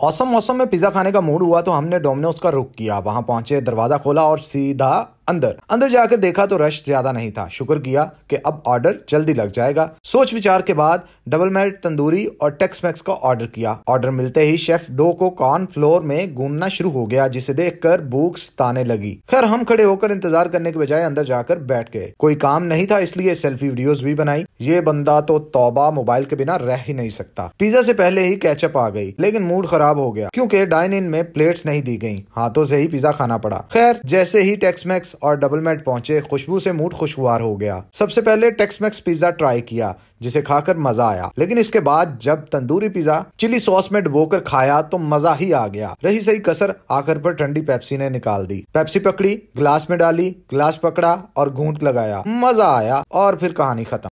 Awesome मौसम में pizza खाने का मूड हुआ तो हमने डोमिनोज का रुख किया। वहाँ पहुँचे, दरवाज़ा खोला और सीधा अंदर। अंदर जाकर देखा तो रश ज़्यादा नहीं था। शुक्र किया कि अब ऑर्डर जल्दी लग जाएगा। सोच विचार के बाद डबल मेरिट तंदूरी और टेक्स मैक्स का ऑर्डर किया। ऑर्डर मिलते ही शेफ डो को कॉर्न फ्लोर में गूंदना शुरू हो गया, जिसे देखकर भूख ताने लगी। खैर, हम खड़े होकर इंतज़ार करने के बजाय अंदर जाकर बैठ गए। कोई काम नहीं था, इसलिए सेल्फी वीडियोस भी बनाई। ये बंदा तो तौबा मोबाइल के बिना रह ही नहीं सकता। पिज्जा से पहले ही कैचअप आ गई, लेकिन मूड खराब हो गया, क्योंकि डाइन इन में प्लेट्स नहीं दी गई। हाथों से ही पिज्जा खाना पड़ा। खैर, जैसे ही टेक्स मैक्स और डबल मेट पहुँचे, खुशबू से मूड खुशगवार हो गया। सबसे पहले टेक्स मैक्स पिज्जा ट्राई किया, जिसे खाकर मज़ा आया। लेकिन इसके बाद जब तंदूरी पिज्जा, चिली सॉस में डुबोकर खाया तो मज़ा ही आ गया। रही सही कसर, आखिर पर ठंडी पेप्सी ने निकाल दी। पेप्सी पकड़ी, ग्लास में डाली, ग्लास पकड़ा और घूंट लगाया। मज़ा आया और फिर कहानी खत्म।